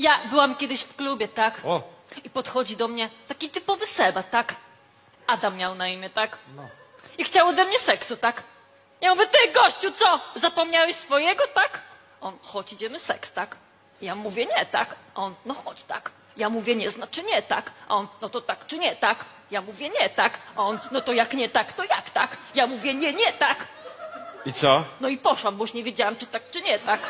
Ja byłam kiedyś w klubie, tak? O. I podchodzi do mnie taki typowy Seba, tak? Adam miał na imię, tak? No. I chciał ode mnie seksu, tak? Ja mówię, ty gościu, co? Zapomniałeś swojego, tak? On, chodź, idziemy seks, tak? Ja mówię, nie, tak? On, no chodź, tak? Ja mówię, nie, znaczy nie, tak? On, no to tak czy nie, tak? Ja mówię, nie, tak? On, no to jak nie tak, to jak tak? Ja mówię, nie, nie, tak? I co? No i poszłam, bo już nie wiedziałam, czy tak, czy nie tak.